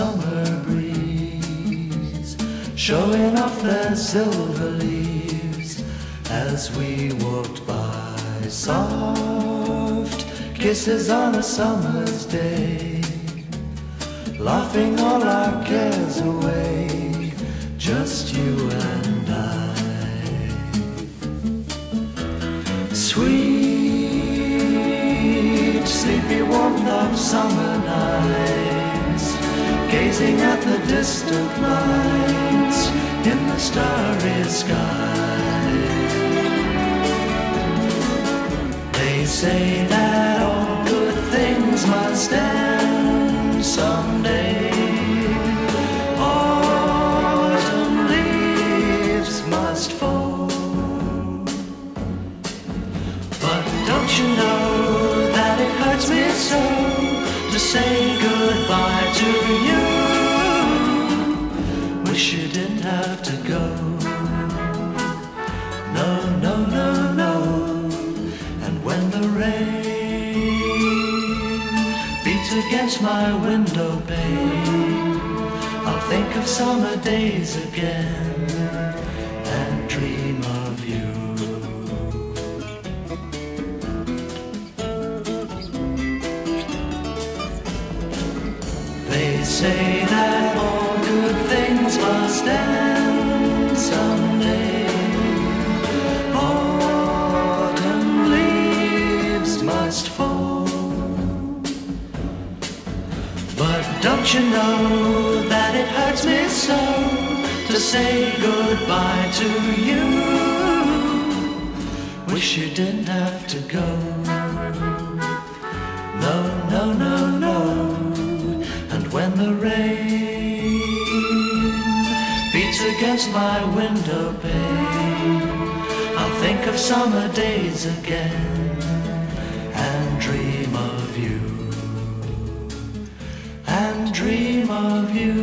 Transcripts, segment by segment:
summer breeze, showing off their silver leaves as we walked by. Soft kisses on a summer's day, laughing all our cares away, just you and I. Sweet, sleepy warmth of summer nights, at the distant lights in the starry sky. They say that all good things must end someday. Autumn leaves must fall. But don't you know that it hurts me so to say goodbye have to go. No, no, no, no. And when the rain beats against my window pane, I'll think of summer days again and dream of you. They say that all good things must end fall. But don't you know that it hurts me so to say goodbye to you? Wish you didn't have to go. No, no, no, no. And when the rain beats against my window pane, I'll think of summer days again of you.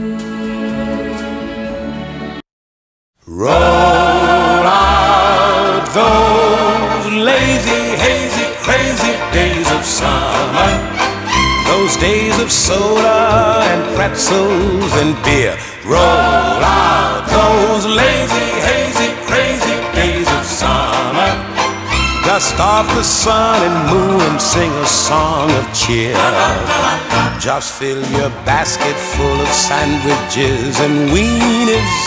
Roll out those lazy, hazy, crazy days of summer. Those days of soda and pretzels and beer. Roll out those lazy, hazy, crazy days of summer. Dust off the sun and moon and sing a song of cheer. Just fill your basket full of sandwiches and weenies.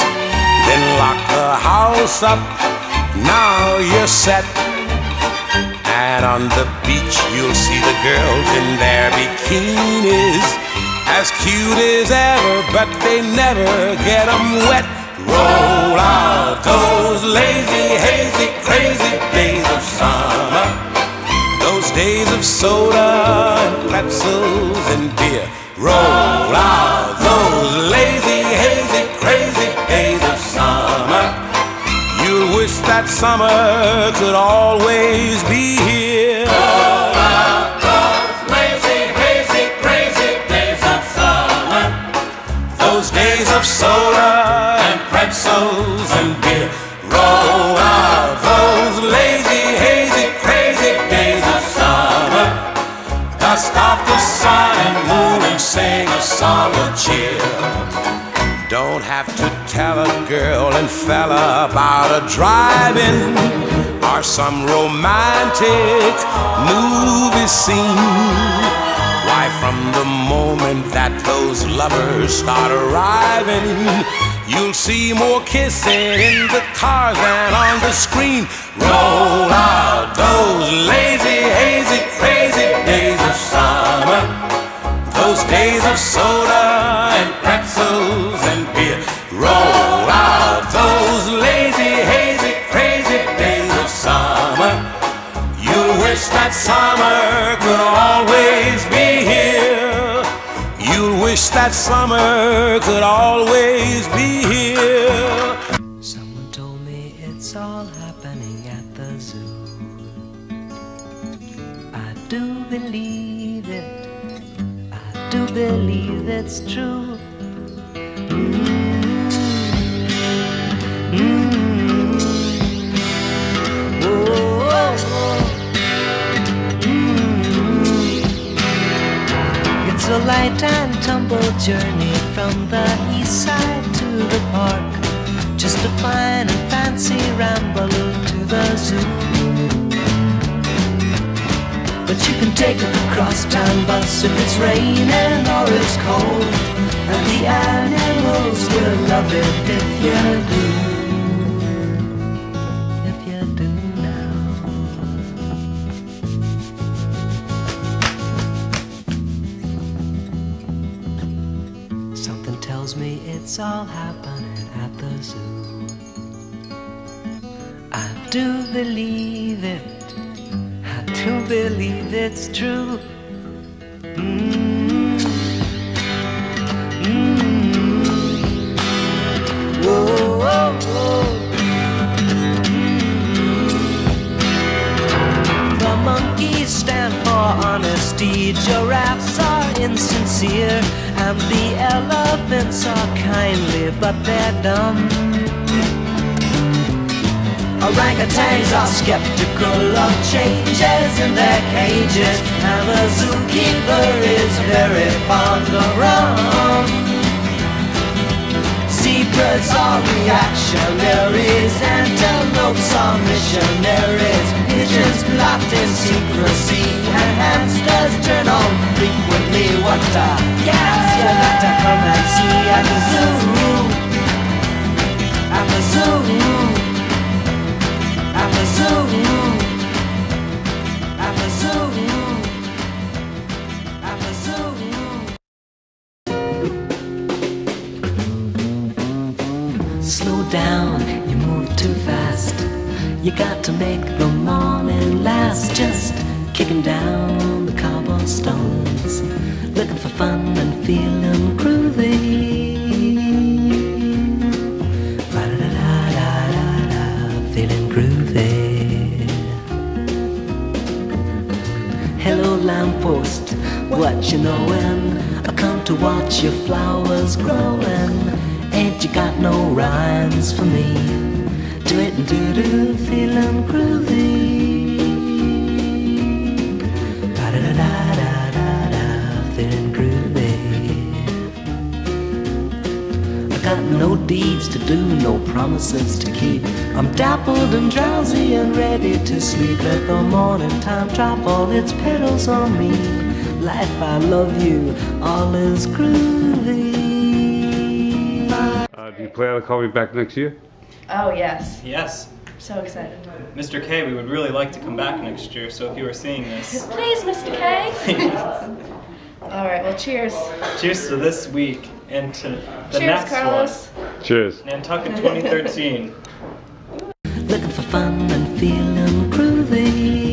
Then lock the house up. Now you're set. And on the beach, you'll see the girls in their bikinis. As cute as ever, but they never get them wet. Roll out those lazy, hazy, crazy days of summer. Those days of soda and pretzels and beer. Roll out those lazy, hazy, crazy days of summer. You'll wish that summer could always be here. Roll out those lazy, hazy, crazy days of summer. Those days of soda and pretzels and beer. Roll a cheer. Don't have to tell a girl and fella about a drive-in or some romantic movie scene. Why, from the moment that those lovers start arriving, you'll see more kissing in the cars than on the screen. Roll out those lazy, hazy, crazy days of summer. Those days of soda and pretzels and beer. Roll out those lazy, hazy, crazy days of summer. You wish that summer could always be here. You wish that summer could always be here. Someone told me it's all happening at the zoo. I do believe believe it's true. Mm. Mm. Oh, oh, oh. Mm. It's a light and tumble journey from the east side to the park. Just a fine and fancy ramble But you can take a crosstown bus if it's raining or it's cold. And the animals will love it if you do. If you do now. Something tells me it's all happening at the zoo. I do believe believe it's true. Mm. Mm. Whoa. The monkeys stand for honesty, giraffes are insincere, and the elephants are kindly, but they're dumb. Orangutans are skeptical of changes in their cages, and the zookeeper is very fond of rum. Zebras are reactionaries, antelopes are missionaries, pigeons plot in secrecy, and hamsters turn on frequently. What a down, you move too fast. You got to make the morning last. Just kicking down the cobblestones, looking for fun and feeling groovy. Ba-da-da-da-da-da, feeling groovy. Hello, lamppost, what you knowin'? I come to watch your flowers growin'. Ain't you got no rhymes for me? Do it and do do, feeling groovy. Ba-da-da-da-da-da, feeling groovy. I got no deeds to do, no promises to keep. I'm dappled and drowsy and ready to sleep. Let the morning time drop all its petals on me. Life, I love you, all is groovy. Uh, do you plan on calling me back next year? Oh, yes. Yes. So excited. Mr. K, we would really like to come back next year, so if you are seeing this, Please, Mr. K. All right, well, cheers. cheers to this week and to the cheers, next Carlos. Cheers. one. Nantucket 2013. Looking for fun and feeling groovy. Feeling groovy.